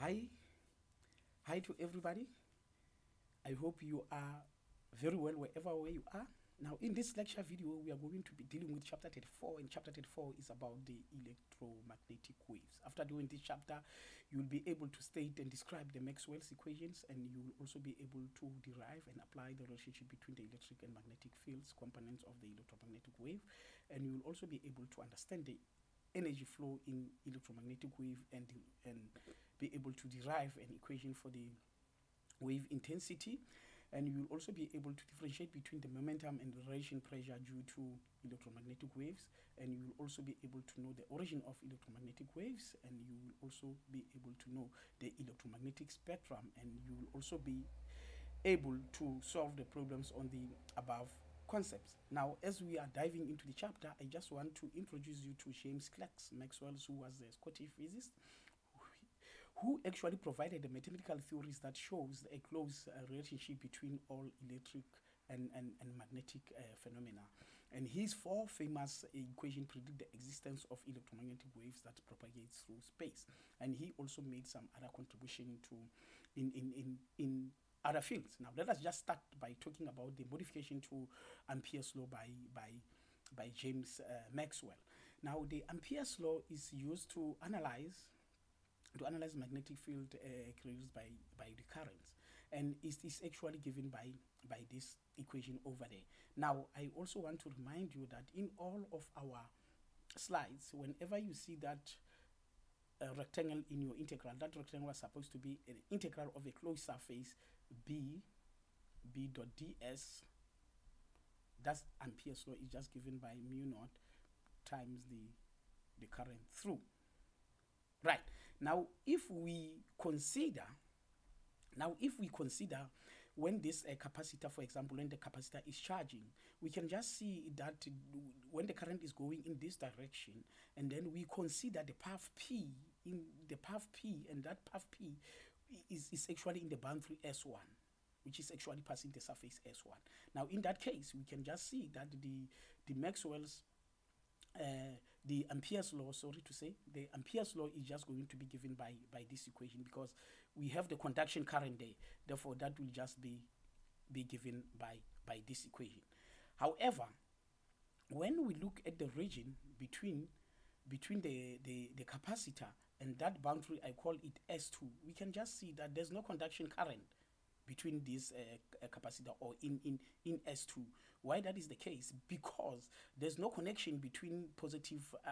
Hi, hi to everybody. I hope you are very well wherever where you are. Now, in this lecture video, we are going to be dealing with chapter 34, and chapter 34 is about the electromagnetic waves. After doing this chapter, you will be able to state and describe the Maxwell's equations, and you will also be able to derive and apply the relationship between the electric and magnetic fields, components of the electromagnetic wave, and you will also be able to understand the energy flow in electromagnetic wave and and be able to derive an equation for the wave intensity. And you will also be able to differentiate between the momentum and the radiation pressure due to electromagnetic waves. And you will also be able to know the origin of electromagnetic waves. And you will also be able to know the electromagnetic spectrum. And you will also be able to solve the problems on the above concepts. Now, as we are diving into the chapter, I just want to introduce you to James Clerk Maxwell, who was a Scottish physicist who actually provided the mathematical theories that shows a close uh, relationship between all electric and, and, and magnetic uh, phenomena. And his four famous equations predict the existence of electromagnetic waves that propagate through space. And he also made some other contribution to in, in, in, in other fields. Now let us just start by talking about the modification to Ampere's law by, by, by James uh, Maxwell. Now the Ampere's law is used to analyze to analyze magnetic field uh, created by, by the currents. And it is actually given by by this equation over there. Now i also want to remind you that in all of our slides whenever you see that uh, rectangle in your integral that rectangle is supposed to be an integral of a closed surface b b dot ds. That's ampere's law is just given by mu naught times the the current through. Right now, if we consider, now if we consider when this uh, capacitor, for example, when the capacitor is charging, we can just see that when the current is going in this direction, and then we consider the path P in the path P, and that path P is, is actually in the boundary S1 which is actually passing the surface S1. Now, in that case, we can just see that the, the Maxwell's uh, the Ampere's law, sorry to say, the Ampere's law is just going to be given by, by this equation because we have the conduction current there. Therefore, that will just be, be given by, by this equation. However, when we look at the region between, between the, the, the capacitor and that boundary, I call it S2, we can just see that there's no conduction current between this uh, capacitor or in, in, in S2. Why that is the case? Because there's no connection between positive uh,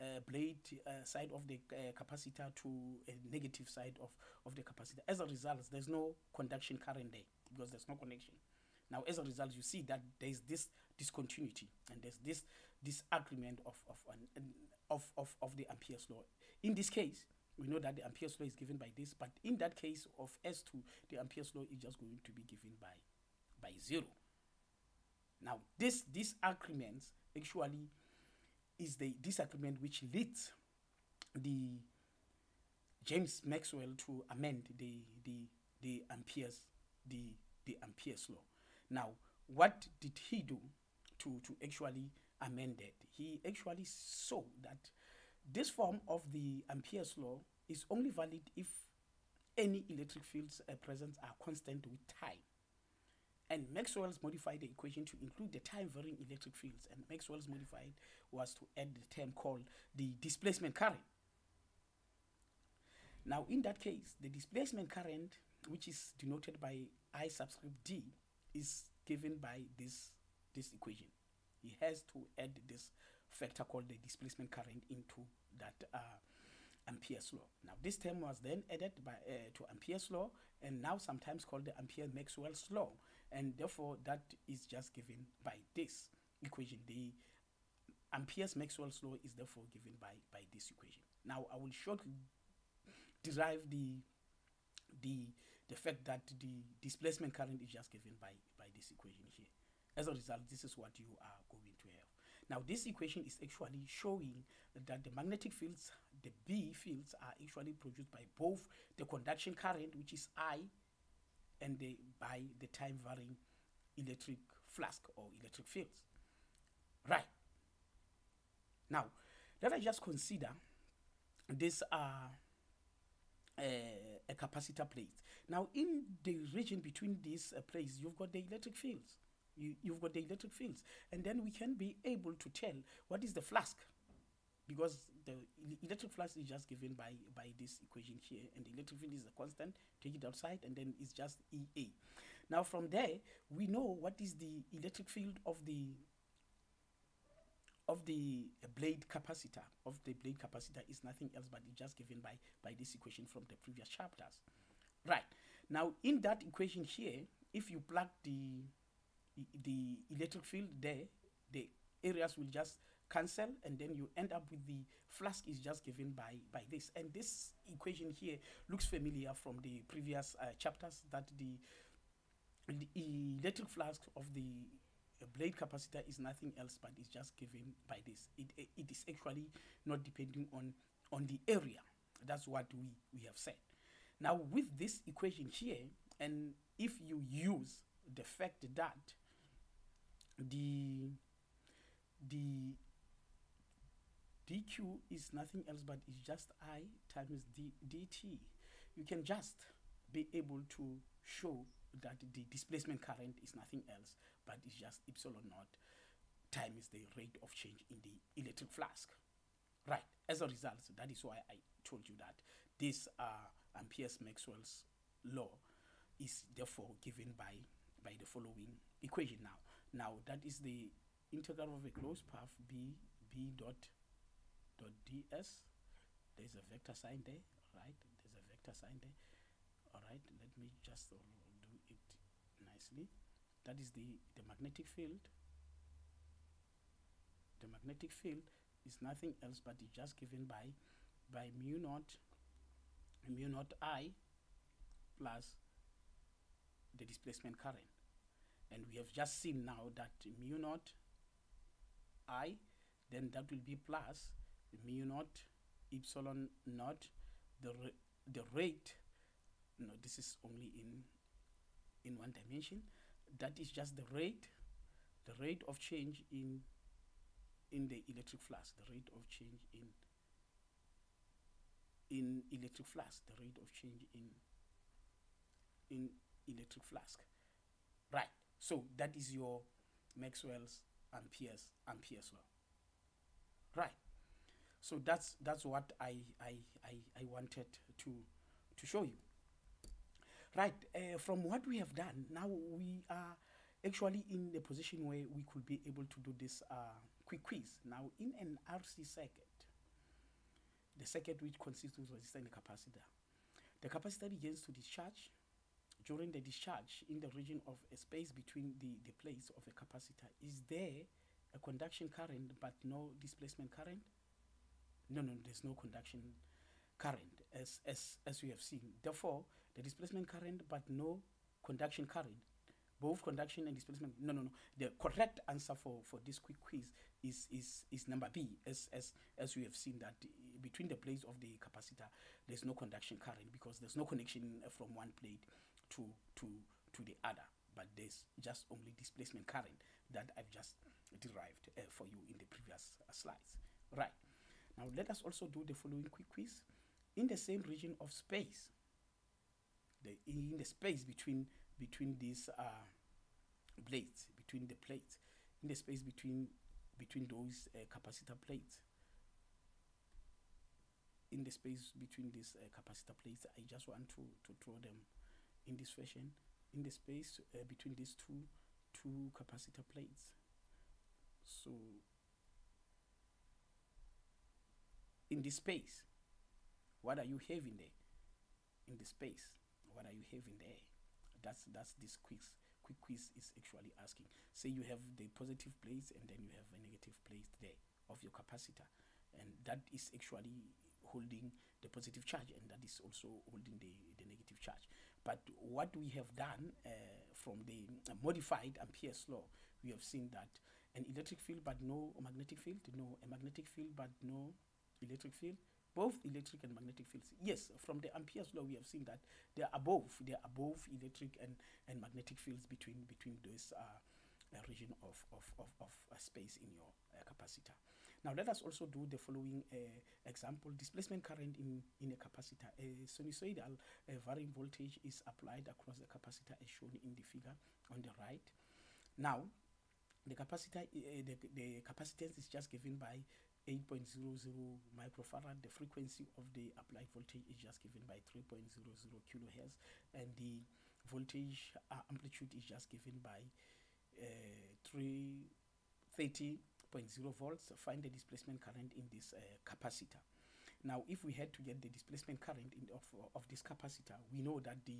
uh, blade uh, side of the uh, capacitor to a negative side of, of the capacitor. As a result, there's no conduction current there because there's no connection. Now, as a result, you see that there's this discontinuity and there's this disagreement of, of, of, of, of the Ampere's law. In this case, we know that the Ampere's law is given by this, but in that case of S2, the Ampere's law is just going to be given by, by zero. Now, this disagreement actually is the disagreement which leads the James Maxwell to amend the the the Ampere's the the Ampere's law. Now, what did he do to to actually amend it? He actually saw that this form of the Ampere's law is only valid if any electric fields present are constant with time. And Maxwell's modified the equation to include the time varying electric fields. And Maxwell's modified was to add the term called the displacement current. Now, in that case, the displacement current, which is denoted by I subscript D, is given by this, this equation. He has to add this factor called the displacement current into that uh, Ampere's law. Now, this term was then added by, uh, to Ampere's law and now sometimes called the Ampere-Maxwell's law. And therefore, that is just given by this equation. The Ampere's Maxwell's law is therefore given by, by this equation. Now, I will shortly derive the, the, the fact that the displacement current is just given by, by this equation here. As a result, this is what you are going. Now, this equation is actually showing that the magnetic fields, the B fields, are actually produced by both the conduction current, which is I, and the, by the time varying electric flux or electric fields. Right. Now, let us just consider this uh, uh, a capacitor plate. Now, in the region between these uh, plates, you've got the electric fields. You, you've got the electric fields. And then we can be able to tell what is the flux. Because the electric flux is just given by by this equation here. And the electric field is a constant. Take it outside and then it's just ea now from there we know what is the electric field of the of the plate capacitor. Of the plate capacitor is nothing else but it's just given by by this equation from the previous chapters. Right. Now in that equation here if you plug the the electric field there the areas will just cancel and then you end up with the flux is just given by by this. And this equation here looks familiar from the previous uh, chapters that the, the electric flux of the uh, plate capacitor is nothing else but it's just given by this. It, it is actually not depending on on the area. That's what we we have said. Now with this equation here and if you use the fact that the the dq is nothing else but it's just i times d, dt you can just be able to show that the displacement current is nothing else but it's just epsilon naught times the rate of change in the electric flux. Right. As a result that is why i told you that this uh, ampere's maxwell's law is therefore given by by the following equation now now that is the integral of a closed path b b dot dot ds. There's a vector sign there right? There's a vector sign there. All right let me just do it nicely. That is the the magnetic field. The magnetic field is nothing else but it's just given by by mu naught mu naught i plus the displacement current and we have just seen now that mu naught i then that will be plus mu naught epsilon naught. The the rate no this is only in in one dimension. That is just the rate the rate of change in in the electric flux the rate of change in in electric flux the rate of change in in electric flux. Right so that is your maxwell's amperes amperes law. Right. So that's that's what I, I i i wanted to to show you. Right uh, from what we have done now we are actually in the position where we could be able to do this uh, quick quiz. Now in an rc circuit the circuit which consists of resistor and capacitor the capacitor begins to discharge during the discharge in the region of a space between the the plates of a capacitor. Is there a conduction current but no displacement current? No no there's no conduction current as as as we have seen. Therefore the displacement current but no conduction current. Both conduction and displacement no no no. The correct answer for for this quick quiz is is is number b as as as we have seen that eh, between the plates of the capacitor there's no conduction current because there's no connection from one plate to to to the other. But there's just only displacement current that i've just derived uh, for you in the previous uh, slides. Right. Now let us also do the following quick quiz. In the same region of space, the, in the space between between these uh, plates, between the plates, in the space between between those uh, capacitor plates, in the space between these uh, capacitor plates, I just want to to draw them in this fashion. In the space uh, between these two two capacitor plates. So in the space what are you having there? In the space what are you having there? That's that's this quiz. Quick quiz is actually asking. Say you have the positive place and then you have a negative place there of your capacitor. And that is actually holding the positive charge and that is also holding the, the negative charge but what we have done uh, from the uh, modified ampere's law we have seen that an electric field but no magnetic field no a magnetic field but no electric field both electric and magnetic fields. Yes from the ampere's law we have seen that they are above they are above electric and and magnetic fields between between those uh, region of of of, of uh, space in your uh, capacitor Now let us also do the following uh, example. Displacement current in, in a capacitor. A sinusoidal varying voltage is applied across the capacitor as shown in the figure on the right. Now, the capacitor, uh, the, the capacitance is just given by 8.00 microfarad. The frequency of the applied voltage is just given by 3.00 kilohertz, and the voltage uh, amplitude is just given by uh, 330.0 volts. Find the displacement current in this uh, capacitor. Now, if we had to get the displacement current in of, of this capacitor, we know that the,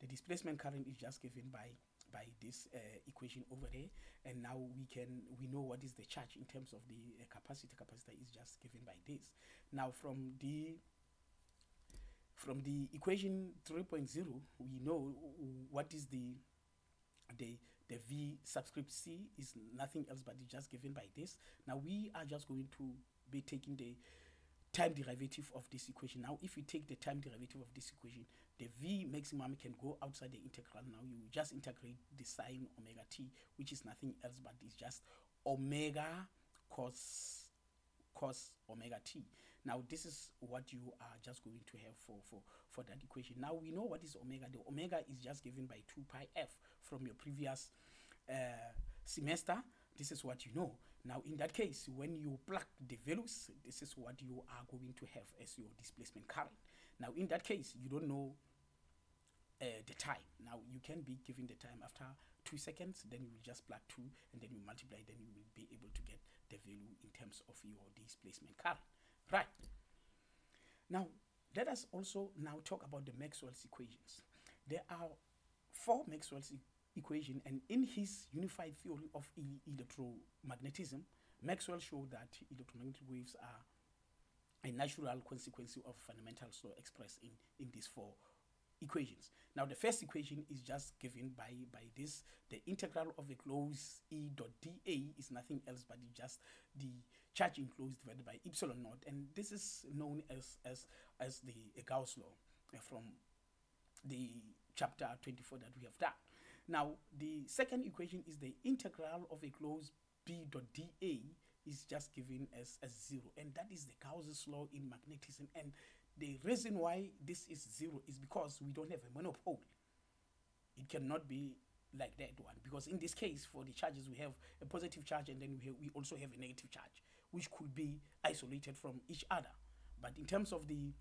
the displacement current is just given by by this uh, equation over there and now we can we know what is the charge in terms of the uh, capacitor capacitor is just given by this now from the from the equation 3.0 we know what is the the the v subscript c is nothing else but just given by this now we are just going to be taking the time derivative of this equation. Now, if you take the time derivative of this equation, the V maximum can go outside the integral. Now, you just integrate the sine omega t, which is nothing else but it's just omega cos cos omega t. Now, this is what you are just going to have for, for, for that equation. Now, we know what is omega. The omega is just given by 2 pi f from your previous uh, semester. This is what you know. Now, in that case, when you plug the values, this is what you are going to have as your displacement current. Now, in that case, you don't know uh, the time. Now, you can be given the time after two seconds, then you will just plug two, and then you multiply, then you will be able to get the value in terms of your displacement current. Right. Now, let us also now talk about the Maxwell's equations. There are four Maxwell's equation and in his unified theory of e electromagnetism maxwell showed that electromagnetic waves are a natural consequence of fundamental law expressed in in these four equations. Now the first equation is just given by by this. The integral of a closed e dot da is nothing else but just the charge enclosed divided by epsilon naught and this is known as as as the gauss law uh, from the chapter 24 that we have done now, the second equation is the integral of a closed B dot dA is just given as, as zero. And that is the Gauss's law in magnetism. And the reason why this is zero is because we don't have a monopole. It cannot be like that one because in this case for the charges we have a positive charge and then we, have, we also have a negative charge which could be isolated from each other but in terms of the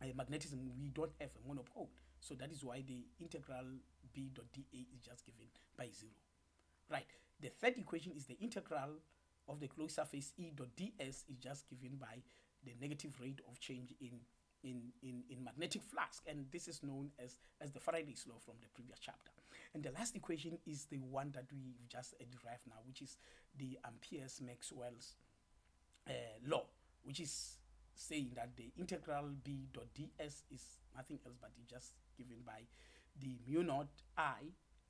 uh, magnetism we don't have a monopole so that is why the integral b dot dA is just given by 0. Right. The third equation is the integral of the closed surface E dot ds is just given by the negative rate of change in in, in, in magnetic flux and this is known as, as the Faraday's law from the previous chapter. And the last equation is the one that we just uh, derived now which is the Ampere's Maxwell's uh, law which is saying that the integral b dot ds is nothing else but just given by the mu naught i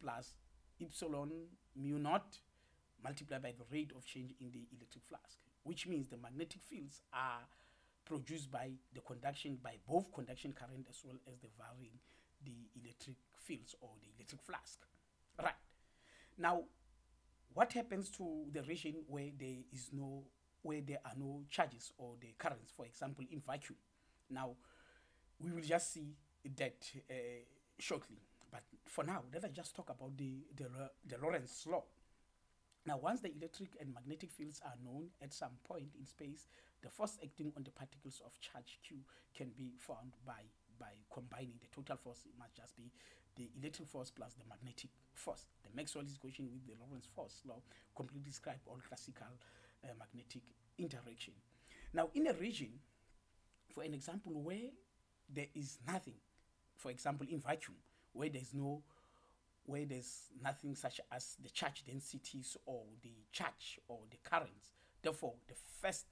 plus epsilon mu naught multiplied by the rate of change in the electric flux, which means the magnetic fields are produced by the conduction, by both conduction current as well as the varying the electric fields or the electric flux. Right. Now, what happens to the region where there is no, where there are no charges or the currents, for example, in vacuum? Now, we will just see that uh, shortly. But for now, let us just talk about the, the, the Lorentz law. Now, once the electric and magnetic fields are known at some point in space, the force acting on the particles of charge q can be found by, by combining the total force. It must just be the electric force plus the magnetic force. The Maxwell's equation with the Lorentz force law completely describe all classical uh, magnetic interaction. Now, in a region, for an example, where there is nothing, for example, in vacuum, where there's no where there's nothing such as the charge densities or the charge or the currents. Therefore, the first,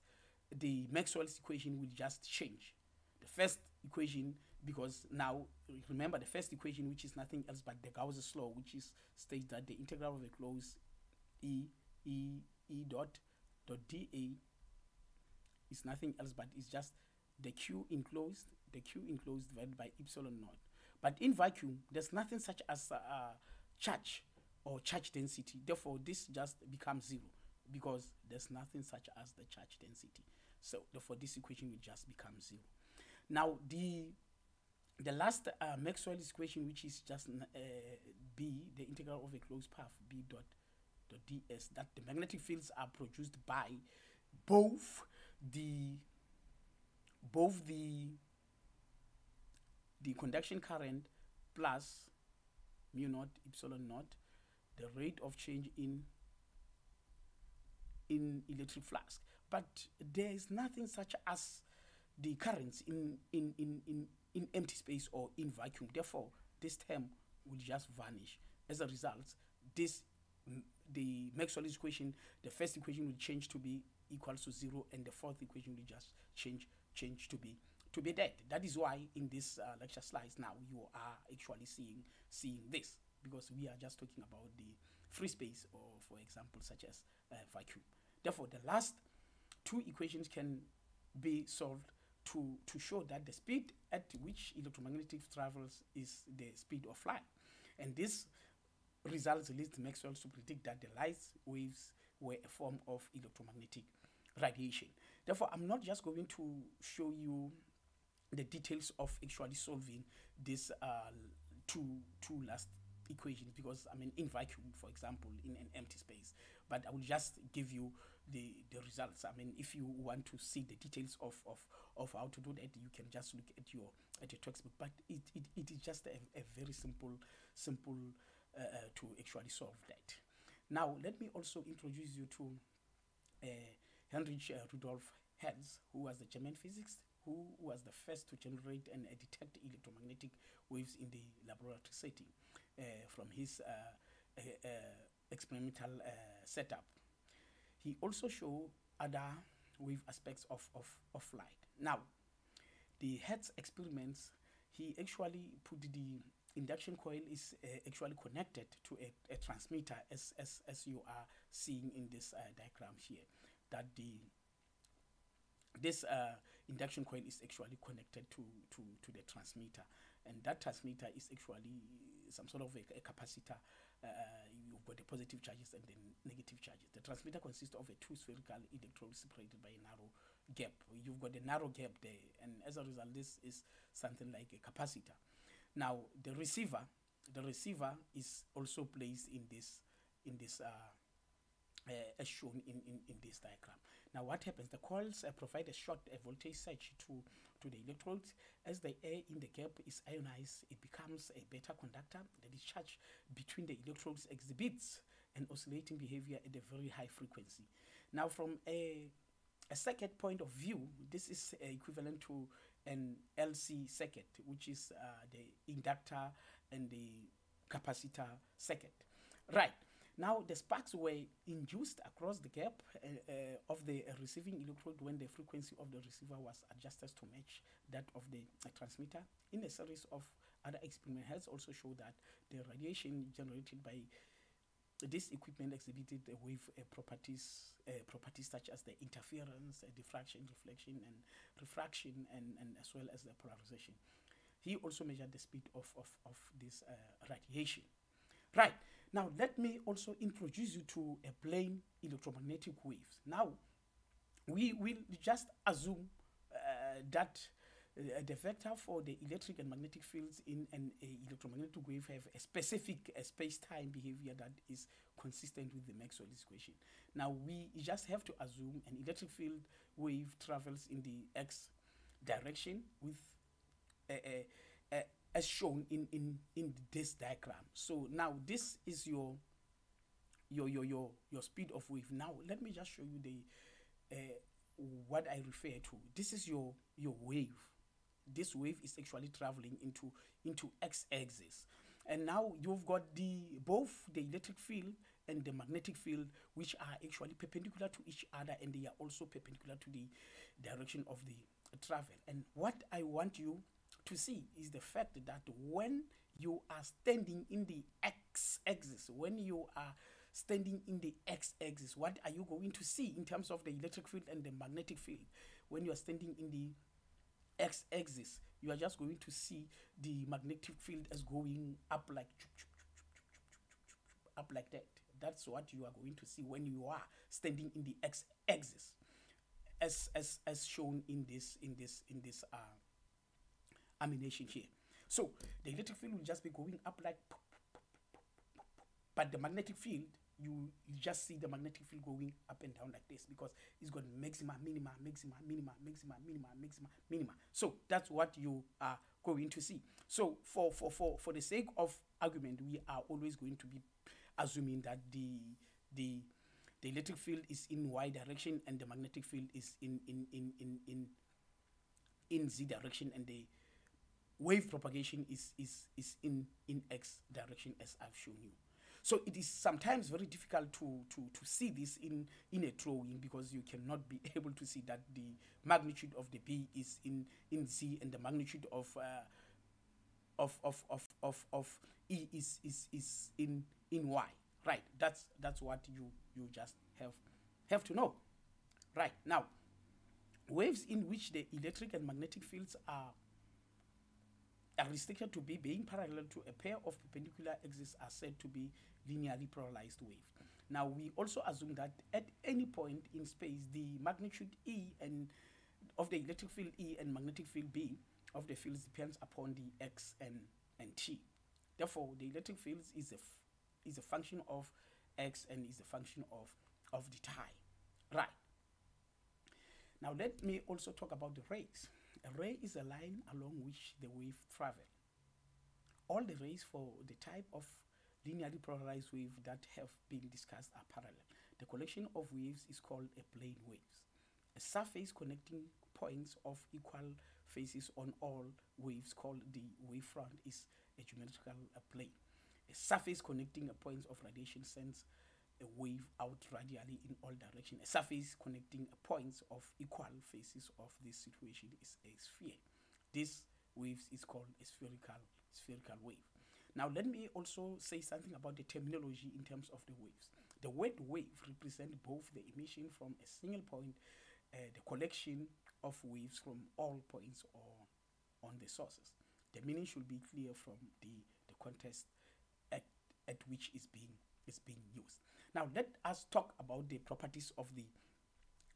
the Maxwell's equation will just change. The first equation, because now remember the first equation, which is nothing else but the Gauss's law, which is states that the integral of a closed E E E dot dot dA is nothing else but it's just the Q enclosed the Q enclosed divided by epsilon naught. But in vacuum, there's nothing such as uh, charge or charge density. Therefore, this just becomes zero. because there's nothing such as the charge density. So therefore this equation will just become zero. Now the the last uh, Maxwell's equation, which is just uh, B, the integral of a closed path, B dot, dot ds, that the magnetic fields are produced by both the both the the conduction current plus mu naught epsilon naught, the rate of change in in electric flux. But there is nothing such as the currents in, in, in, in, in empty space or in vacuum. Therefore, this term will just vanish. As a result, this the Maxwell's equation, the first equation will change to be equals to zero, and the fourth equation will just change change to be to be dead. That is why in this uh, lecture slides now you are actually seeing seeing this because we are just talking about the free space or for example such as uh, vacuum. Therefore, the last two equations can be solved to, to show that the speed at which electromagnetic travels is the speed of light. And this results leads Maxwell to predict that the light waves were a form of electromagnetic radiation. Therefore, I'm not just going to show you the details of actually solving this uh, two, two last equations because I mean in vacuum, for example, in an empty space. But I will just give you the, the results. I mean, if you want to see the details of, of, of how to do that, you can just look at your at your textbook. But it, it, it is just a, a very simple simple uh, uh, to actually solve that. Now, let me also introduce you to uh, Heinrich uh, Rudolf Hertz, who was the German physicist who was the first to generate and uh, detect electromagnetic waves in the laboratory setting uh, from his uh, experimental setup. He also showed other wave aspects of, of, of light. Now, the Hertz experiments, he actually put the induction coil is uh, actually connected to a, a, transmitter as, as, as you are seeing in this uh, diagram here that the this uh, induction coil is actually connected to, to, to the transmitter. And that transmitter is actually some sort of a, a capacitor. Uh, you've got the positive charges and the negative charges. The transmitter consists of a two spherical electrodes separated by a narrow gap. You've got a narrow gap there, and as a result, this is something like a capacitor. Now, the receiver, the receiver is also placed in this, in this, uh, uh, as shown in, in, in this diagram. Now what happens, the coils uh, provide a short voltage surge to, to the electrodes. As the air in the gap is ionized, it becomes a beta conductor. The discharge between the electrodes exhibits an oscillating behavior at a very high frequency. Now from a, a circuit point of view, this is uh, equivalent to an LC circuit, which is uh, the inductor and the capacitor circuit. Right. Now, the sparks were induced across the gap uh, uh, of the uh, receiving electrode when the frequency of the receiver was adjusted to match that of the transmitter. In a series of other experiments, Hertz also showed that the radiation generated by this equipment exhibited a wave uh, properties uh, properties such as the interference, uh, diffraction, reflection, and refraction, and, and as well as the polarization. He also measured the speed of, of, of this radiation. Right. Now, let me also introduce you to a plane electromagnetic waves. Now, we will just assume uh, that uh, the vector for the electric and magnetic fields in an electromagnetic wave have a specific uh, space-time behavior that is consistent with the Maxwell's equation. Now, we just have to assume an electric field wave travels in the x direction with a, a, a as shown in, in, in this diagram. So now this is your, your, your, your, your speed of wave. Now let me just show you the, uh, what I refer to. This is your, your wave. This wave is actually traveling into, into x-axis. And now you've got the, both the electric field and the magnetic field which are actually perpendicular to each other and they are also perpendicular to the direction of the travel. And what I want you to see is the fact that when you are standing in the x-axis, when you are standing in the x-axis, what are you going to see in terms of the electric field and the magnetic field? When you are standing in the x-axis, you are just going to see the magnetic field as going up like up like that. That's what you are going to see when you are standing in the x-axis, as as as shown in this in this in this uh, animation here. So the electric field will just be going up like, but the magnetic field you, you just see the magnetic field going up and down like this because it's got maxima, minima, maxima, minima, maxima, minima, maxima, minima. So that's what you are going to see. So for, for, for, for the sake of argument, we are always going to be assuming that the, the, the electric field is in y direction and the magnetic field is in, in, in, in, in, in z direction and the wave propagation is, is, is in, in x direction as I've shown you. So it is sometimes very difficult to, to, to see this in, in a drawing because you cannot be able to see that the magnitude of the B is in, in Z and the magnitude of, uh, of, of, of, of, of E is, is, is in, in Y. Right, that's, that's what you, you just have, have to know. Right, now, waves in which the electric and magnetic fields are are restricted to be being parallel to a pair of perpendicular axes are said to be linearly polarized wave. Now we also assume that at any point in space, the magnitude E and of the electric field E and magnetic field B of the fields depends upon the X and, and T. Therefore, the electric fields is a, is a function of X and is a function of, of the time. Right. Now let me also talk about the rays. A ray is a line along which the wave travel. All the rays for the type of linearly polarized wave that have been discussed are parallel. The collection of waves is called a plane waves. A surface connecting points of equal phases on all waves called the wavefront is a geometrical plane. A surface connecting points of radiation sends a wave out radially in all directions. A surface connecting a points of equal phases of this situation is a sphere. This waves is called a spherical spherical wave. Now let me also say something about the terminology in terms of the waves. The word wave represents both the emission from a single point, uh, the collection of waves from all points or on the sources. The meaning should be clear from the, the context at, at which is being is being used. Now let us talk about the properties of the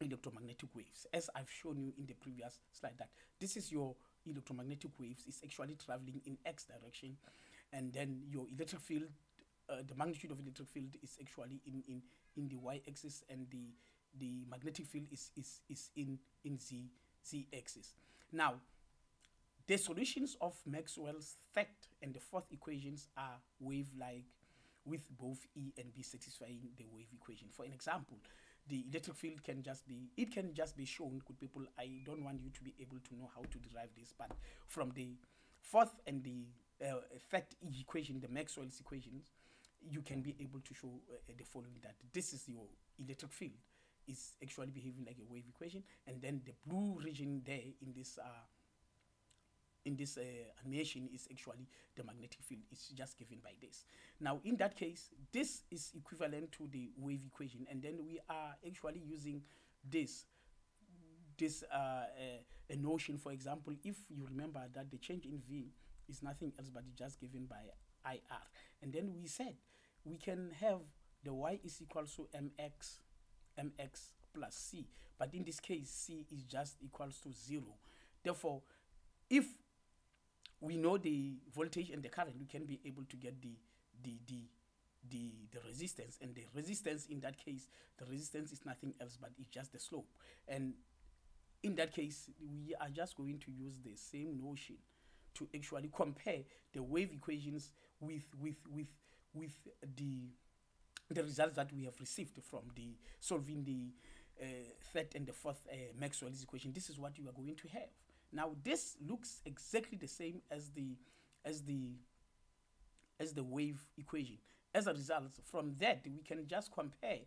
electromagnetic waves. As I've shown you in the previous slide that this is your electromagnetic waves is actually traveling in x direction and then your electric field uh, the magnitude of electric field is actually in in in the y-axis and the the magnetic field is is is in in z z axis now the solutions of maxwell's third and the fourth equations are wave like with both e and b satisfying the wave equation. For an example the electric field can just be it can just be shown good people i don't want you to be able to know how to derive this but from the fourth and the uh, equation the maxwell's equations you can be able to show uh, the following that this is your electric field is actually behaving like a wave equation and then the blue region there in this uh, in this uh, animation is actually the magnetic field. It's just given by this. Now in that case this is equivalent to the wave equation. And then we are actually using this this uh, uh, a notion. For example if you remember that the change in v is nothing else but just given by ir and then we said we can have the y is equal to mx mx plus c. But in this case c is just equals to zero. Therefore if we know the voltage and the current we can be able to get the the the the the resistance. And the resistance in that case the resistance is nothing else but it's just the slope. And in that case we are just going to use the same notion to actually compare the wave equations with with with with the the results that we have received from the solving the uh, third and the fourth uh, Maxwell's equation. This is what you are going to have now this looks exactly the same as the as the as the wave equation. As a result, from that we can just compare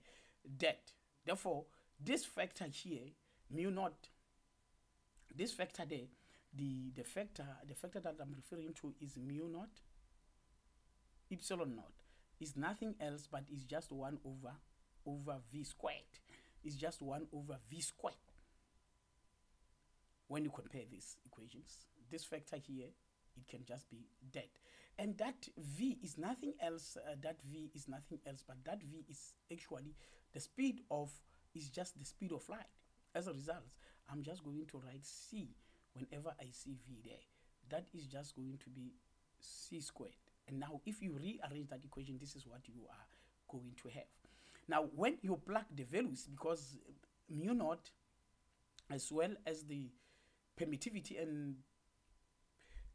that. Therefore, this factor here, mu naught, this factor there, the the factor the factor that I'm referring to is mu naught epsilon naught is nothing else but is just 1 over over v squared. It's just 1 over v squared when you compare these equations. This factor here it can just be dead. And that v is nothing else, uh, that v is nothing else, but that v is actually the speed of, is just the speed of light. As a result, I'm just going to write c whenever I see v there. That is just going to be c squared. And now if you rearrange that equation, this is what you are going to have. Now, when you plug the values, because mu naught as well as the permittivity and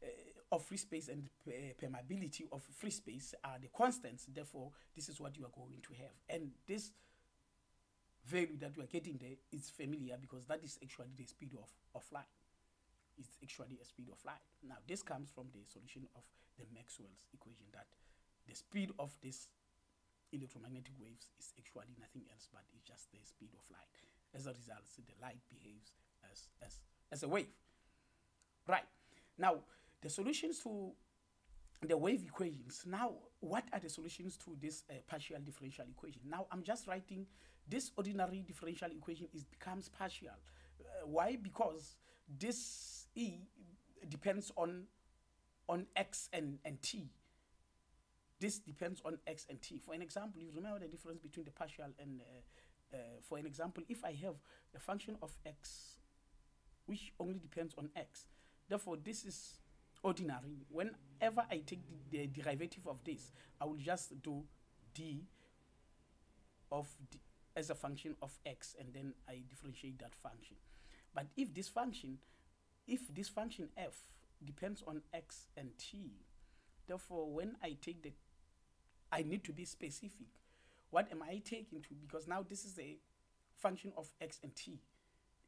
uh, of free space and uh, permeability of free space are the constants. Therefore, this is what you are going to have. And this value that we are getting there is familiar because that is actually the speed of, of light. It's actually a speed of light. Now, this comes from the solution of the Maxwell's equation that the speed of this electromagnetic waves is actually nothing else but it's just the speed of light. As a result, the light behaves as, as, as a wave. Right. Now, the solutions to the wave equations. Now, what are the solutions to this uh, partial differential equation? Now, I'm just writing this ordinary differential equation is becomes partial. Uh, why? Because this E depends on on x and, and t. This depends on x and t. For an example, you remember the difference between the partial and, uh, uh, for an example, if I have a function of x which only depends on x, therefore this is ordinary. Whenever I take the, the derivative of this, I will just do d of d as a function of x and then I differentiate that function. But if this function, if this function f depends on x and t, therefore when I take the, I need to be specific. What am I taking to? Because now this is a function of x and t.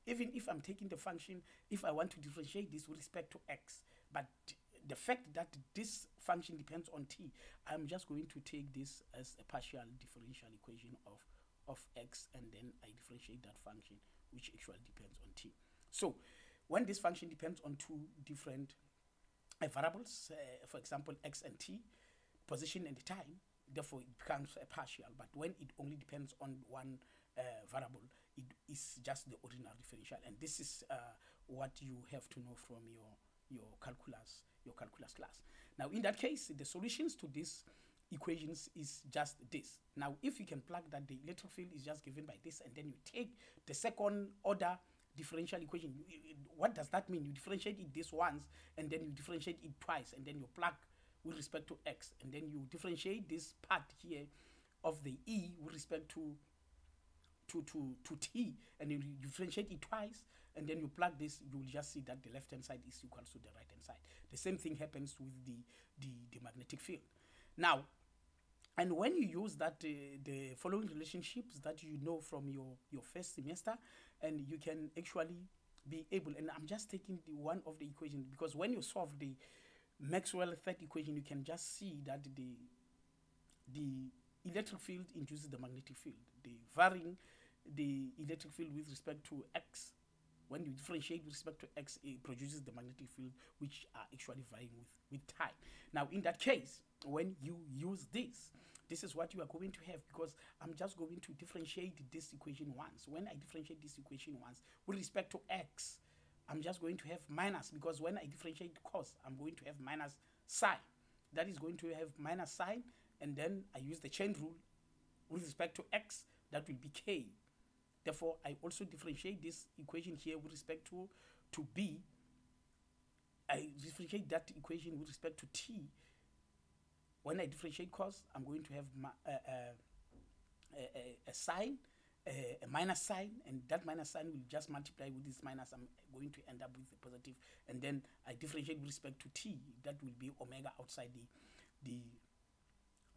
Even if I'm taking the function, if I want to differentiate this with respect to x, but the fact that this function depends on t, I'm just going to take this as a partial differential equation of, of x and then I differentiate that function which actually depends on t. So when this function depends on two different uh, variables, uh, for example, x and t, position and time, therefore it becomes a partial. But when it only depends on one uh, variable, it is just the ordinary differential. And this is uh, what you have to know from your your calculus, your calculus class. Now, in that case, the solutions to these equations is just this. Now, if you can plug that the electric field is just given by this, and then you take the second order differential equation, what does that mean? You differentiate it this once, and then you differentiate it twice, and then you plug with respect to x, and then you differentiate this part here of the e with respect to to to to t, and you differentiate it twice, and then you plug this, you will just see that the left hand side is equal to the right hand side. The same thing happens with the, the, the magnetic field. Now, and when you use that, uh, the following relationships that you know from your, your first semester, and you can actually be able, and I'm just taking the one of the equations, because when you solve the Maxwell third equation, you can just see that the, the electric field induces the magnetic field. The varying the electric field with respect to x when you differentiate with respect to x, it produces the magnetic field which are actually varying with, with time. Now, in that case, when you use this, this is what you are going to have because I'm just going to differentiate this equation once. When I differentiate this equation once with respect to x, I'm just going to have minus because when I differentiate cos, I'm going to have minus sine. That is going to have minus sine and then I use the chain rule with respect to x, that will be k Therefore, I also differentiate this equation here with respect to, to b. I differentiate that equation with respect to t. When I differentiate cos, I'm going to have uh, uh, a, a, a, a sign, a, a minus sign, and that minus sign will just multiply with this minus. I'm going to end up with a positive. positive, and then I differentiate with respect to t. That will be omega outside the, the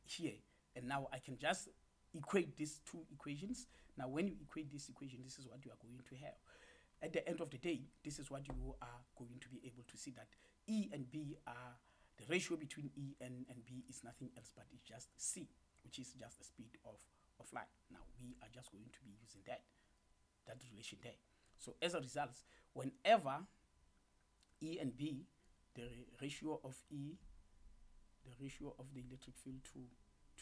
here. And now I can just equate these two equations. Now, when you equate this equation, this is what you are going to have. At the end of the day, this is what you are going to be able to see that E and B are, the ratio between E and, and B is nothing else but it's just C, which is just the speed of, of light. Now, we are just going to be using that, that relation there. So as a result, whenever E and B, the ratio of E, the ratio of the electric field to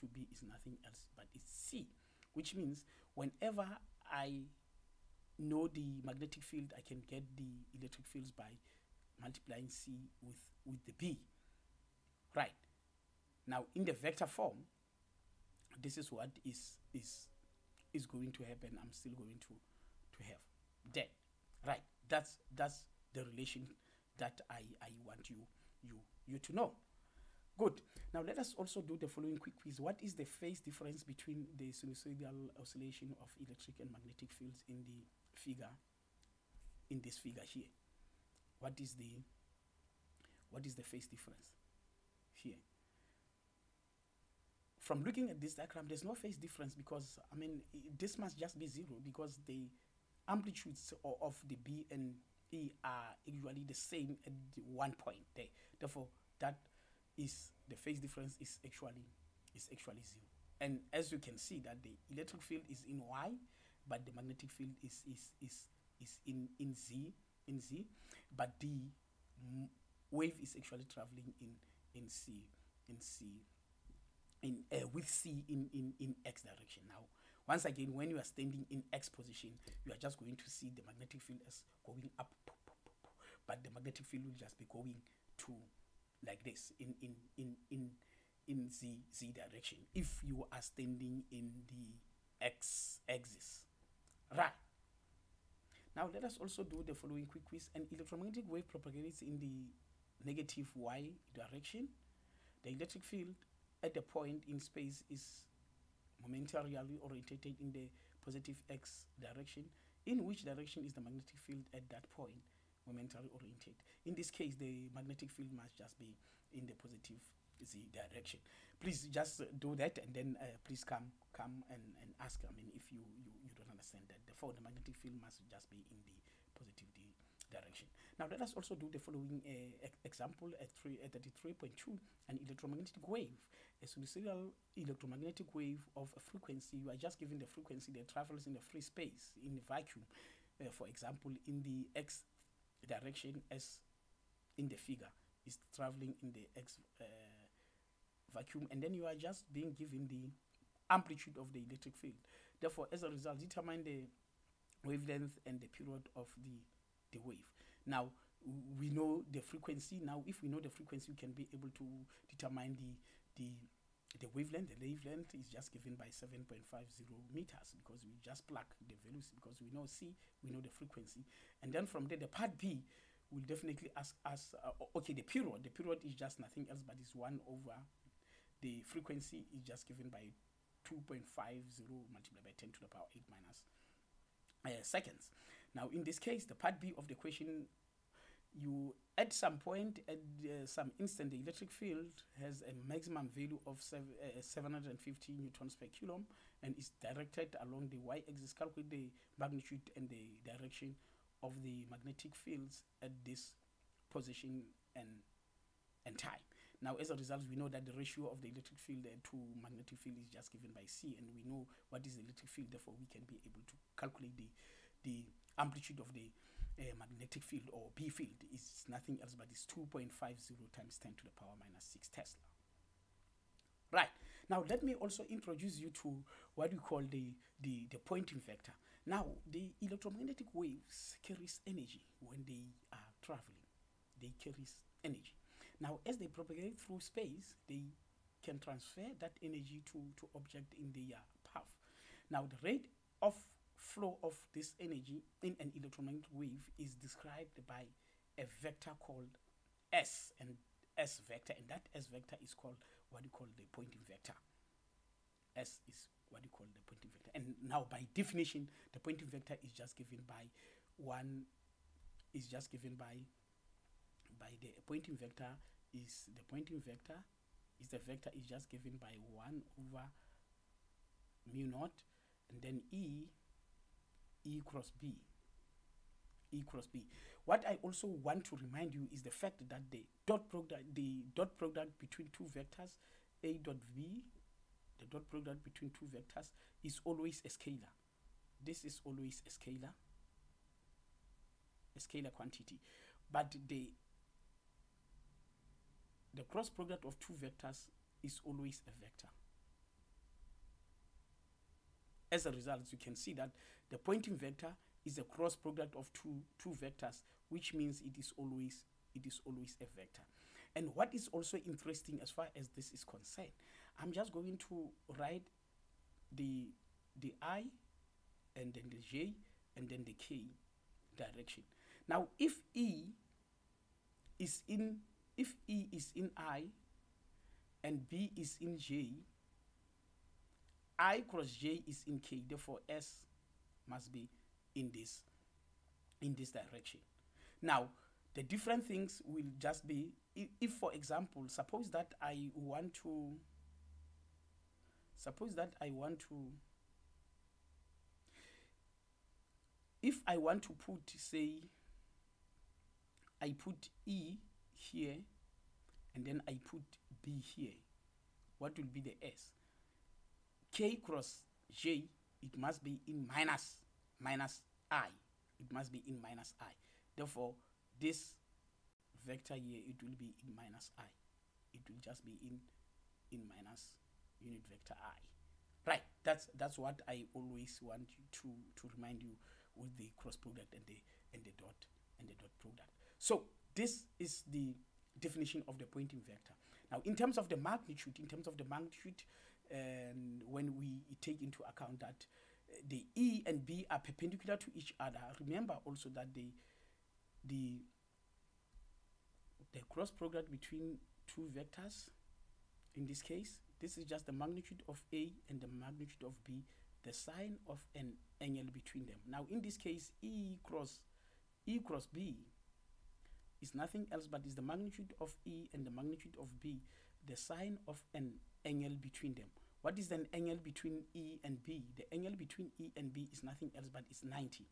to B is nothing else but it's C, which means whenever I know the magnetic field, I can get the electric fields by multiplying c with with the b right. Now in the vector form this is what is is is going to happen i'm still going to to have. That. right that's that's the relation that i i want you you you to know good. Now let us also do the following quick quiz. What is the phase difference between the sinusoidal oscillation of electric and magnetic fields in the figure in this figure here? What is the what is the phase difference here? From looking at this diagram there's no phase difference because i mean this must just be zero because the amplitudes of the b and e are usually the same at one point there. Therefore that is the phase difference is actually is actually zero. And as you can see that the electric field is in y but the magnetic field is is is is in in z in z but the wave is actually traveling in in c in c in uh, with c in in in x direction. Now once again when you are standing in x position you are just going to see the magnetic field as going up but the magnetic field will just be going to like this in in in in in z z direction. If you are standing in the x axis right now let us also do the following quick quiz. An electromagnetic wave propagates in the negative y direction. The electric field at the point in space is momentarily orientated in the positive x direction in which direction is the magnetic field at that point momentarily oriented. In this case the magnetic field must just be in the positive z direction. Please just do that and then uh, please come come and, and ask i mean if you, you you don't understand that. Therefore the magnetic field must just be in the positive d direction. Now let us also do the following uh, example at 3 at 33.2 an electromagnetic wave. A sinusoidal electromagnetic wave of a frequency you are just given the frequency that travels in the free space in the vacuum. Uh, for example in the x direction as in the figure is traveling in the x uh, vacuum and then you are just being given the amplitude of the electric field. Therefore as a result determine the wavelength and the period of the the wave. Now we know the frequency. Now if we know the frequency we can be able to determine the the the wavelength the wavelength is just given by 7.50 meters because we just plug the values because we know c we know the frequency. And then from there the part b will definitely ask us uh, okay the period the period is just nothing else but is 1 over. The frequency is just given by 2.50 multiplied by 10 to the power 8 minus uh, seconds. Now in this case the part b of the question you at some point at uh, some instant the electric field has a maximum value of seven, uh, 750 newtons per coulomb and is directed along the y-axis calculate the magnitude and the direction of the magnetic fields at this position and and time. Now as a result we know that the ratio of the electric field uh, to magnetic field is just given by c and we know what is the electric field therefore we can be able to calculate the the amplitude of the uh, magnetic field or B field is nothing else but is 2.50 times 10 to the power minus 6 Tesla. Right. Now let me also introduce you to what we call the, the, the Poynting vector. Now the electromagnetic waves carries energy when they are traveling. They carry energy. Now as they propagate through space, they can transfer that energy to, to object in their path. Now the rate of flow of this energy in an electromagnetic wave is described by a vector called S and S vector and that S vector is called what you call the Poynting vector. S is what you call the Poynting vector and now by definition the Poynting vector is just given by one is just given by by the Poynting vector is the Poynting vector is the vector is just given by 1 over mu naught and then E E cross B. E cross B. What I also want to remind you is the fact that the dot product, the dot product between two vectors, A dot V, the dot product between two vectors is always a scalar. This is always a scalar, a scalar quantity. But the the cross product of two vectors is always a vector. As a result, you can see that the Poynting vector is a cross product of two, two vectors, which means it is always it is always a vector. And what is also interesting as far as this is concerned, I'm just going to write the the I and then the J and then the K direction. Now if E is in if E is in I and B is in J, I cross J is in K, therefore S must be in this in this direction. Now the different things will just be if, for example suppose that I want to suppose that I want to if I want to put say I put E here and then I put B here what will be the S K cross J it must be in minus minus I. It must be in minus I. Therefore this vector here it will be in minus I. It will just be in in minus unit vector I. Right that's that's what I always want to to remind you with the cross product and the and the dot and the dot product. So this is the definition of the Poynting vector. Now in terms of the magnitude in terms of the magnitude and when we take into account that uh, the E and B are perpendicular to each other remember also that the the the cross product between two vectors in this case this is just the magnitude of A and the magnitude of B the sine of an angle between them. Now in this case E cross E cross B is nothing else but is the magnitude of E and the magnitude of B the sine of an angle between them what is an angle between E and B? The angle between E and B is nothing else but it's 90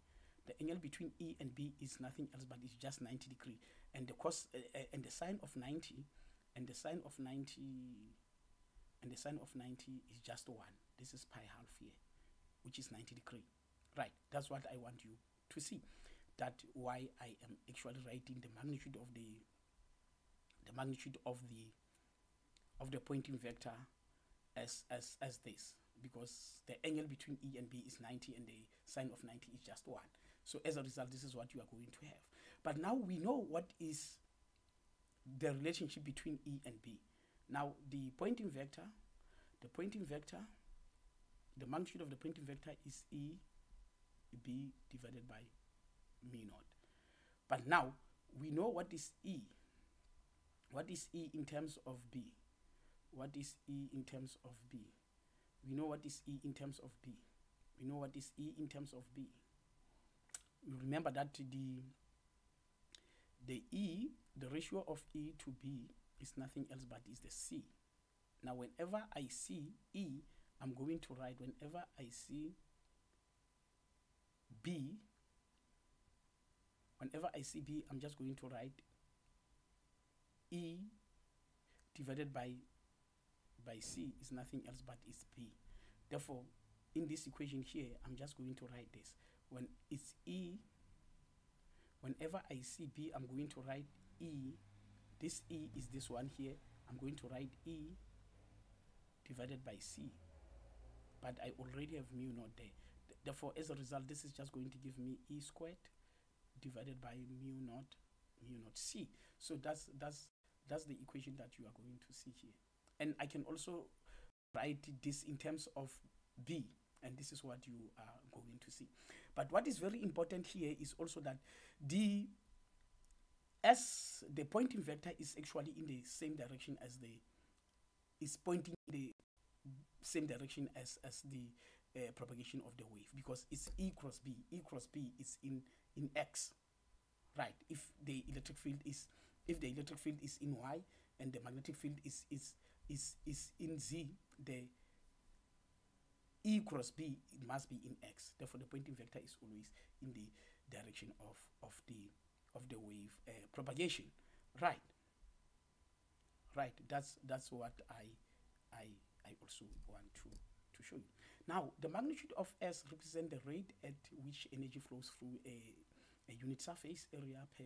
the angle between E and B is nothing else but it's just 90 degree. And the cos uh, and the sine of 90 and the sine of 90 and the sine of 90 is just 1 this is pi half here which is 90 degree. Right that's what I want you to see. That why I am actually writing the magnitude of the the magnitude of the of the Poynting vector as as as this because the angle between E and B is 90 and the sine of 90 is just 1 so as a result this is what you are going to have but now we know what is the relationship between E and B. Now the Poynting vector, the Poynting vector, the magnitude of the Poynting vector is E B divided by mu naught. But now we know what is E. What is E in terms of B? What is E in terms of B? We know what is E in terms of B. We know what is E in terms of B. You remember that the the E, the ratio of E to B is nothing else but is the C. Now whenever I see E, I'm going to write whenever I see B, whenever I see B, I'm just going to write E divided by by C is nothing else but is B. Therefore, in this equation here, I'm just going to write this. When it's E whenever I see B, I'm going to write E. This E is this one here. I'm going to write E divided by C. But I already have mu naught there. Therefore, as a result, this is just going to give me E squared divided by mu naught mu naught C. So that's that's that's the equation that you are going to see here. And I can also write this in terms of B and this is what you are going to see. But what is very important here is also that the S, the Poynting vector is actually in the same direction as the, is pointing the same direction as, as the uh, propagation of the wave because it's E cross B. E cross B is in, in X, right? If the electric field is, if the electric field is in Y and the magnetic field is, is, is, is in Z, the E cross B it must be in X. Therefore, the Poynting vector is always in the direction of, of the of the wave uh, propagation. Right. Right. That's that's what I I I also want to to show you. Now, the magnitude of S represent the rate at which energy flows through a, a unit surface area per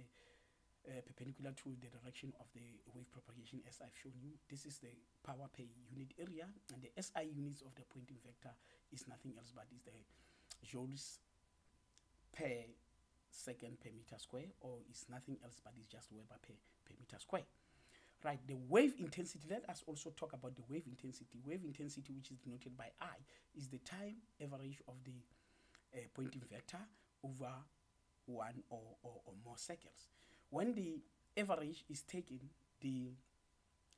uh, perpendicular to the direction of the wave propagation as I've shown you. This is the power per unit area and the SI units of the Poynting vector is nothing else but is the joules per second per meter square or is nothing else but it's just Weber per, per meter square. Right, the wave intensity, let us also talk about the wave intensity. Wave intensity, which is denoted by I, is the time average of the uh, Poynting vector over one or, or, or more cycles. When the average is taken, the,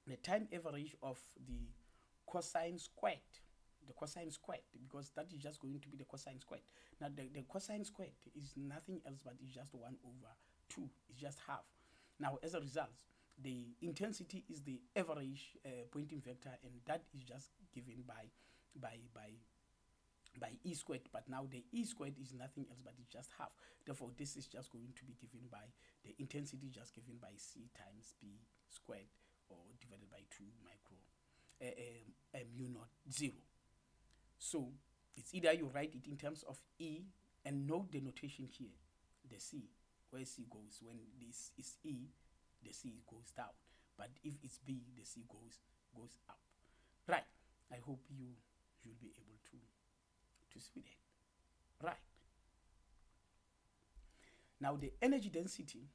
the time average of the cosine squared the cosine squared because that is just going to be the cosine squared. Now the, the cosine squared is nothing else but it's just 1 over 2. It's just half. Now as a result, the intensity is the average uh, Poynting vector and that is just given by by by by e squared but now the e squared is nothing else but it's just half therefore this is just going to be given by the intensity just given by c times b squared or divided by 2 micro uh, uh, mu naught 0 so it's either you write it in terms of E and note the notation here, the C, where C goes. When this is E, the C goes down. But if it's B, the C goes goes up. Right. I hope you you'll be able to to that. Right. Now the energy density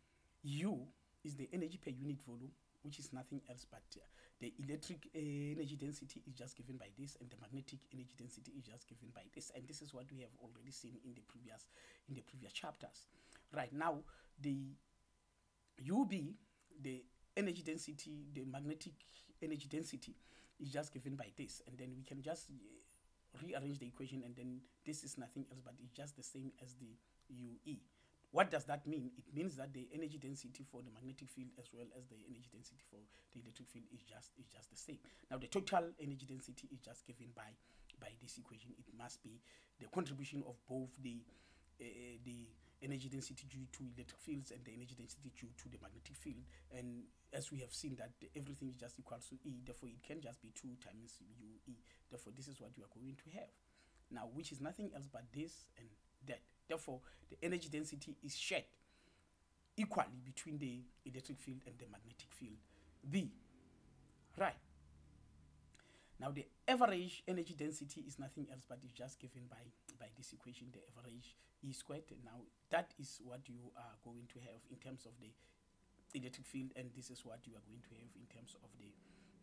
U is the energy per unit volume which is nothing else but uh, the electric uh, energy density is just given by this and the magnetic energy density is just given by this and this is what we have already seen in the previous in the previous chapters right now the ub the energy density the magnetic energy density is just given by this and then we can just rearrange the equation and then this is nothing else but it's just the same as the ue what does that mean? It means that the energy density for the magnetic field as well as the energy density for the electric field is just is just the same. Now the total energy density is just given by by this equation. It must be the contribution of both the uh, the energy density due to electric fields and the energy density due to the magnetic field. And as we have seen that everything is just equal to E, therefore it can just be 2 times UE. Therefore this is what you are going to have. Now which is nothing else but this and that. Therefore, the energy density is shared equally between the electric field and the magnetic field B. Right. Now the average energy density is nothing else but it's just given by, by this equation, the average E squared. Now that is what you are going to have in terms of the electric field and this is what you are going to have in terms of the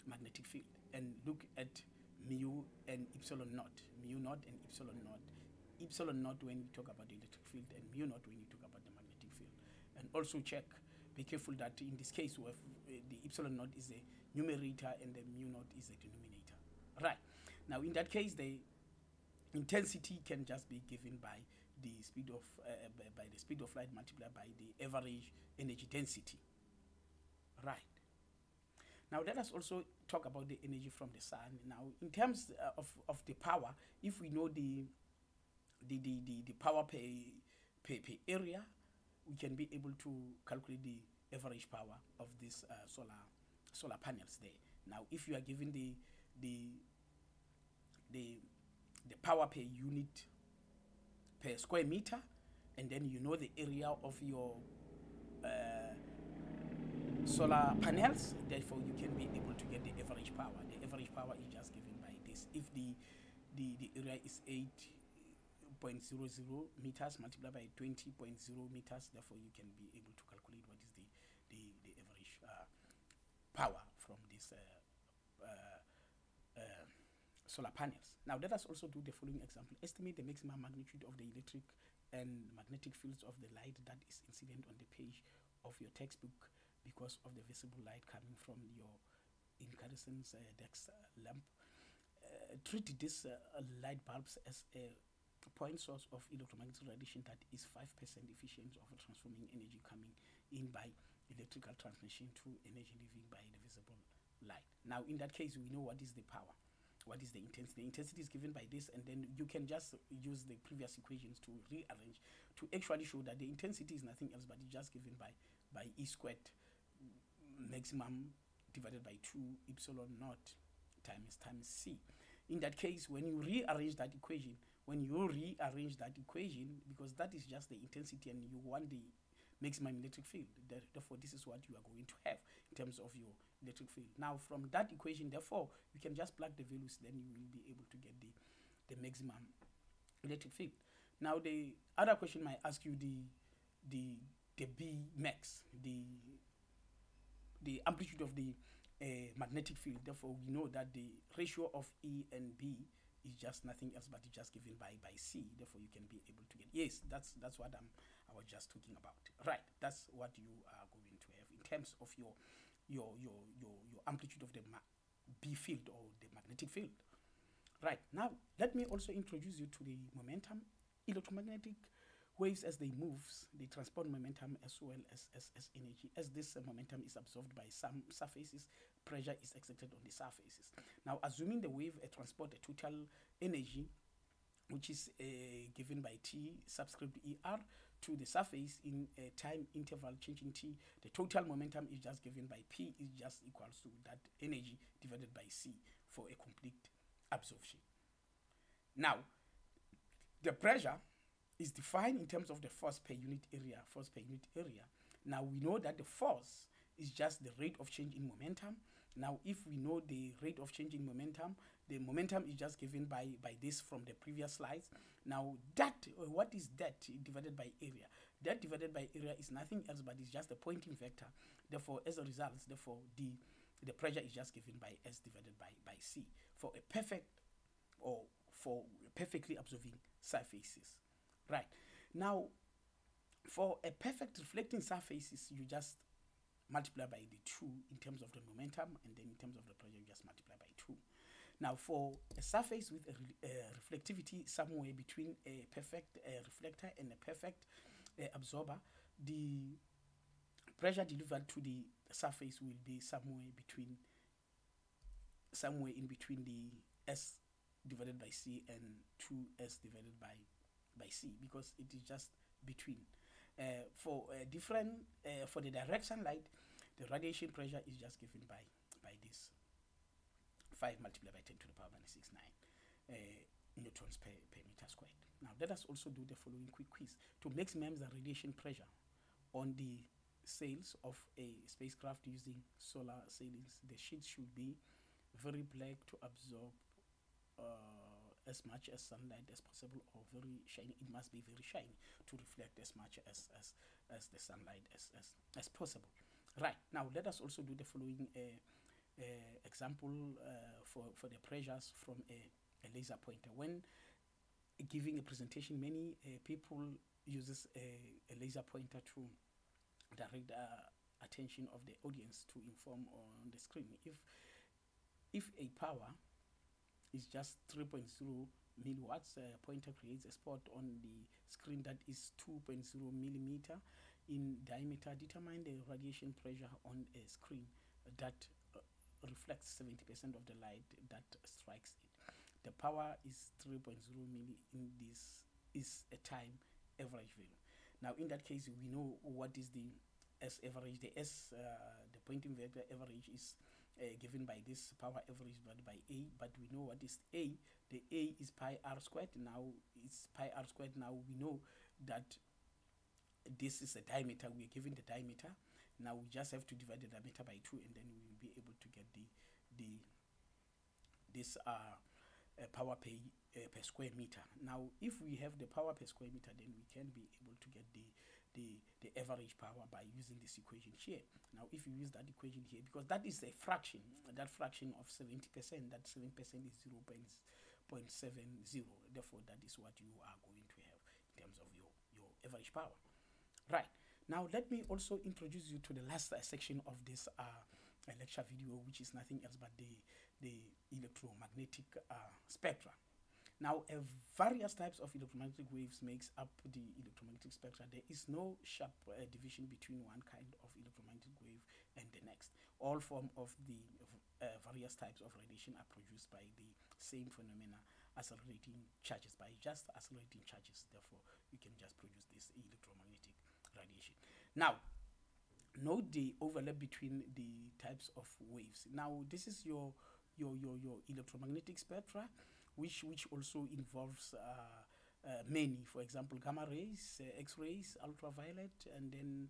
magnetic field. And look at mu and epsilon naught, mu naught and epsilon naught epsilon naught when you talk about the electric field and mu naught when you talk about the magnetic field. And also check, be careful that in this case, we have, uh, the epsilon naught is a numerator and the mu naught is a denominator. Right. Now, in that case, the intensity can just be given by the speed of uh, by, the speed of light multiplied by the average energy density. Right. Now let us also talk about the energy from the sun. Now in terms uh, of, of the power, if we know the the, the, the, the power per, per, per area, we can be able to calculate the average power of these uh, solar solar panels there. Now, if you are given the the the the power per unit per square meter, and then you know the area of your uh, solar panels, therefore you can be able to get the average power. The average power is just given by this. If the the, the area is eight meters multiplied by 20.0 meters. Therefore, you can be able to calculate what is the, the, the average uh, power from uh, uh, uh, solar panels. Now, let us also do the following example. Estimate the maximum magnitude of the electric and magnetic fields of the light that is incident on the page of your textbook because of the visible light coming from your incandescent uh, DEX uh, lamp. Uh, treat these uh, light bulbs as a point source of electromagnetic radiation that is 5% efficient of transforming energy coming in by electrical transmission to energy leaving by the visible light. Now, in that case, we know what is the power, what is the intensity. The intensity is given by this, and then you can just use the previous equations to rearrange to actually show that the intensity is nothing else but it's just given by, by E squared maximum divided by 2 epsilon naught times times C. In that case, when you rearrange that equation, when you rearrange that equation, because that is just the intensity and you want the maximum electric field, therefore this is what you are going to have in terms of your electric field. Now from that equation, therefore, you can just plug the values, then you will be able to get the, the maximum electric field. Now the other question might ask you the the the B max, the the amplitude of the uh, magnetic field. Therefore, we know that the ratio of E and B is just nothing else but it's just given by by C. Therefore, you can be able to get yes. That's that's what I'm I was just talking about. Right. That's what you are going to have in terms of your your your your your amplitude of the B field or the magnetic field. Right. Now, let me also introduce you to the momentum electromagnetic waves as they move they transport momentum as well as, as, as energy as this uh, momentum is absorbed by some surfaces pressure is exerted on the surfaces now assuming the wave uh, transport a total energy which is uh, given by t subscript er to the surface in a time interval changing t the total momentum is just given by p is just equals to that energy divided by c for a complete absorption now the pressure is defined in terms of the force per unit area, force per unit area. Now we know that the force is just the rate of change in momentum. Now if we know the rate of change in momentum, the momentum is just given by, by this from the previous slides. Now that, uh, what is that divided by area? That divided by area is nothing else but it's just a Poynting vector. Therefore, as a result, therefore the, the pressure is just given by S divided by, by C for a perfect or for perfectly absorbing surfaces. Right. Now, for a perfect reflecting surfaces, you just multiply by the 2 in terms of the momentum, and then in terms of the pressure, you just multiply by 2. Now, for a surface with a, re reflectivity somewhere between a perfect reflector and a perfect uh, absorber, the pressure delivered to the surface will be somewhere between somewhere in between the S divided by C and 2S divided by by C because it is just between. Uh, for uh, different, uh, for the direct sunlight, the radiation pressure is just given by, by this 5 multiplied by 10 to the power minus 6, 9 uh, newtons per, per meter squared. Now let us also do the following quick quiz. To maximize the radiation pressure on the sails of a spacecraft using solar sailings, the sheet should be very black to absorb uh, as much as sunlight as possible or very shiny it must be very shiny to reflect as much as as, as the sunlight as, as as possible. Right now let us also do the following uh, uh, example uh, for for the pressures from a, a laser pointer. When giving a presentation many uh, people uses a, a laser pointer to direct uh, attention of the audience to inform on the screen. If if a power is just 3.0 milliwatts. Uh, pointer creates a spot on the screen that is 2.0 millimeter in diameter. Determine the radiation pressure on a screen that uh, reflects 70% of the light that strikes it. The power is 3.0 milli in this is a time average value. Now in that case we know what is the S average. The S, uh, the Poynting vector average is uh, given by this power average divided by A, but we know what is A. The A is pi r squared. Now it's pi r squared. Now we know that this is a diameter. We are given the diameter. Now we just have to divide the diameter by 2 and then we will be able to get the the this uh, uh, power per, uh, per square meter. Now if we have the power per square meter then we can be able to get the the, the average power by using this equation here. Now, if you use that equation here, because that is a fraction, that fraction of 70%, that 7% is 0 0.70. Therefore, that is what you are going to have in terms of your, your average power. Right. Now, let me also introduce you to the last uh, section of this uh, lecture video, which is nothing else but the, the electromagnetic uh. Now, various types of electromagnetic waves makes up the electromagnetic spectra. There is no sharp uh, division between one kind of electromagnetic wave and the next. All form of the uh, various types of radiation are produced by the same phenomena accelerating charges by just accelerating charges. Therefore, you can just produce this electromagnetic radiation. Now, note the overlap between the types of waves. Now, this is your your your your electromagnetic spectra which which also involves uh, uh, many, for example, gamma rays, uh, X-rays, ultraviolet, and then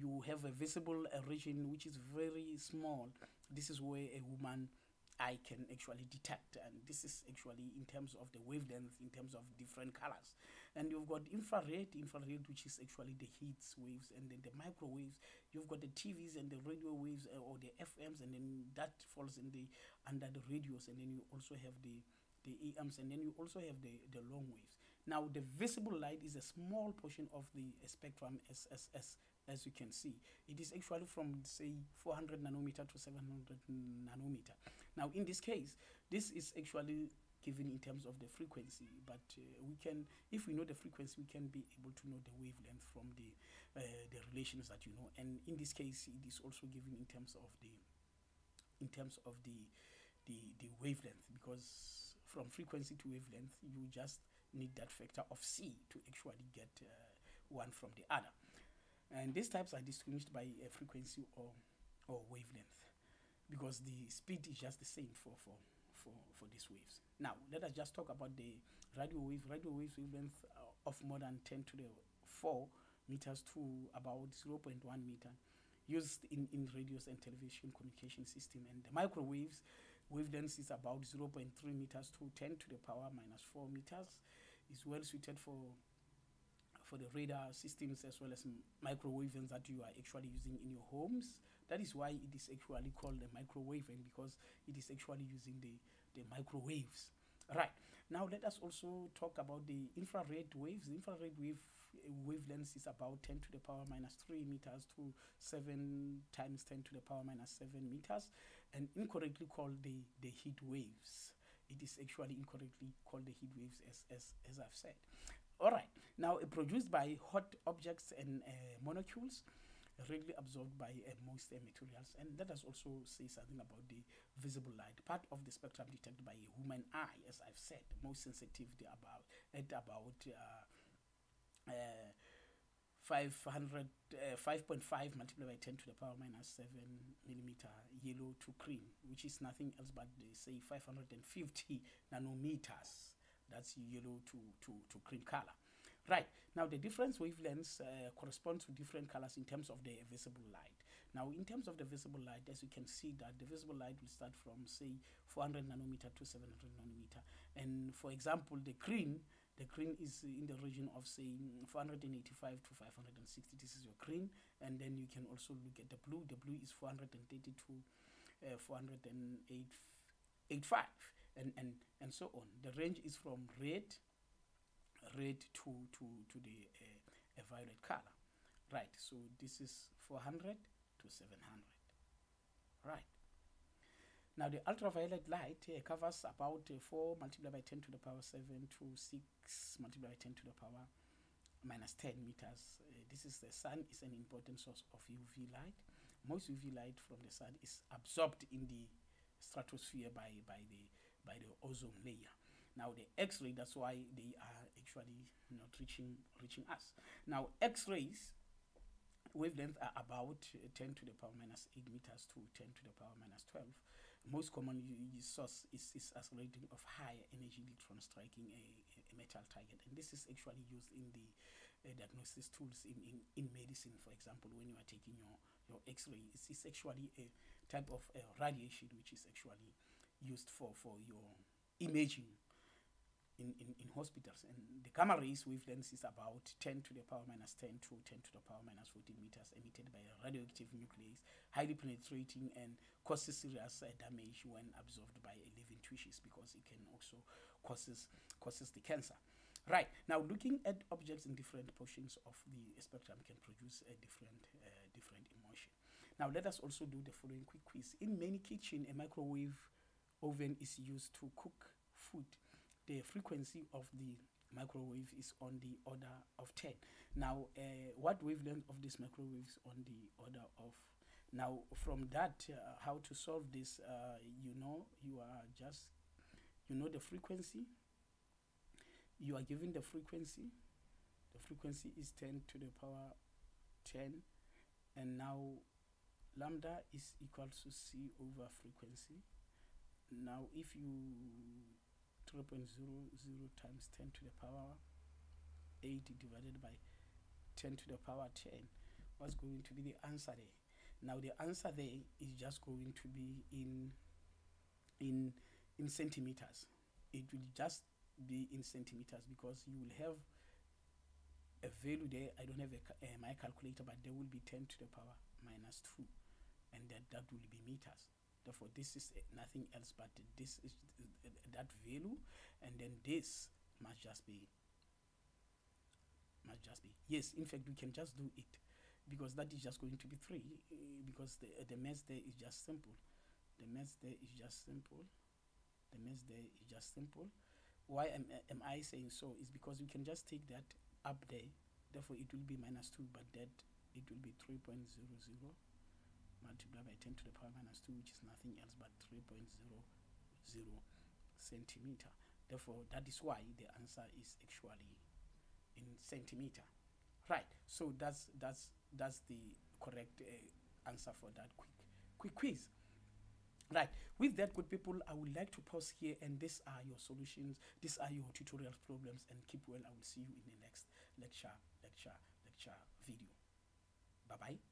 you have a visible region which is very small. This is where a woman eye can actually detect, and this is actually in terms of the wavelength, in terms of different colors. and you've got infrared infrared which is actually the heat waves and then the microwaves you've got the tvs and the radio waves or the fms and then that falls in the under the radios and then you also have the the EMs and then you also have the the long waves. Now the visible light is a small portion of the spectrum as as as as you can see. It is actually from say 400 nanometer to 700 nanometer. Now in this case this is actually given in terms of the frequency but uh, we can if we know the frequency we can be able to know the wavelength from the uh, the relations that you know. And in this case it is also given in terms of the in terms of the the the wavelength because from frequency to wavelength you just need that factor of c to actually get uh, one from the other. And these types are distinguished by a frequency or or wavelength because the speed is just the same for for for for these waves. Now let us just talk about the radio wave. Radio waves wavelength uh, of more than 10 to the 4 meters to about 0.1 meter used in in radios and television communication system. And the microwaves wavelength is about 0.3 meters to 10 to the power minus 4 meters. Is well suited for for the radar systems as well as microwave that you are actually using in your homes. That is why it is actually called a microwave because it is actually using the the microwaves. Right. Now let us also talk about the infrared waves. The infrared wave uh, wavelength is about 10 to the power minus 3 meters to 7 times 10 to the power minus 7 meters and incorrectly called the the heat waves. It is actually incorrectly called the heat waves as as, as i've said. All right. Now uh, produced by hot objects and uh, molecules readily absorbed by uh, most uh, materials. And let us also say something about the visible light. Part of the spectrum detected by a human eye as i've said most sensitive about at about uh, uh, 500 uh, 5.5 multiplied by 10 to the power minus 7 millimeter yellow to cream which is nothing else but they say 550 nanometers. That's yellow to to to cream color. Right. Now the different wavelengths uh, correspond to different colors in terms of the visible light. Now in terms of the visible light as you can see that the visible light will start from say 400 nanometer to 700 nanometer. And for example the green the green is in the region of say 485 to 560 this is your green. And then you can also look at the blue. The blue is 430 to uh, 485 and and and so on. The range is from red red to to to the uh, a violet color. Right so this is 400 to 700 right now the ultraviolet light uh, covers about uh, 4 multiplied by 10 to the power 7 to 6 multiplied by 10 to the power minus 10 meters. Uh, this is the sun. Is an important source of uv light. Most uv light from the sun is absorbed in the stratosphere by by the by the ozone layer. Now the x-ray that's why they are actually not reaching reaching us. Now x-rays wavelength are about 10 to the power minus 8 meters to 10 to the power minus 12 most common source is, is as rating of high energy electron striking a, a metal target. And this is actually used in the uh, diagnosis tools in, in, in medicine. For example when you are taking your, your x-ray it's, it's actually a type of uh, radiation which is actually used for, for your imaging in, in, in hospitals. And the gamma rays wavelength is about 10 to the power minus 10 to 10 to the power minus 14 meters emitted by radioactive nucleus, highly penetrating and causes serious uh, damage when absorbed by a living tissues because it can also causes causes the cancer. Right now, looking at objects in different portions of the spectrum can produce a different uh, different emotion. Now, let us also do the following quick quiz. In many kitchen, a microwave oven is used to cook food the frequency of the microwave is on the order of 10 now uh, what wavelength of this microwave is on the order of now from that uh, how to solve this uh, you know you are just you know the frequency. You are given the frequency. The frequency is 10 to the power 10 and now lambda is equal to c over frequency. Now if you 0.00 times 10 to the power 8 divided by 10 to the power 10 what's going to be the answer there? Now the answer there is just going to be in in in centimeters. It will just be in centimeters because you will have a value there. I don't have a, uh, my calculator but there will be 10 to the power minus 2 and that that will be meters therefore this is nothing else but this is that value and then this must just be must just be. Yes in fact we can just do it because that is just going to be 3 uh, because the, the mass there is just simple. The mass there is just simple. The mass there is just simple. Why am, am i saying so? Is because we can just take that up there. Therefore it will be minus 2 but that it will be 3.00 multiplied by 10 to the power minus 2 which is nothing else but 3.00 centimeter. Therefore that is why the answer is actually in centimeter. Right. So that's that's that's the correct uh, answer for that quick quick quiz. Right. With that good people i would like to pause here and these are your solutions. These are your tutorial problems and keep well. I will see you in the next lecture lecture lecture video. Bye bye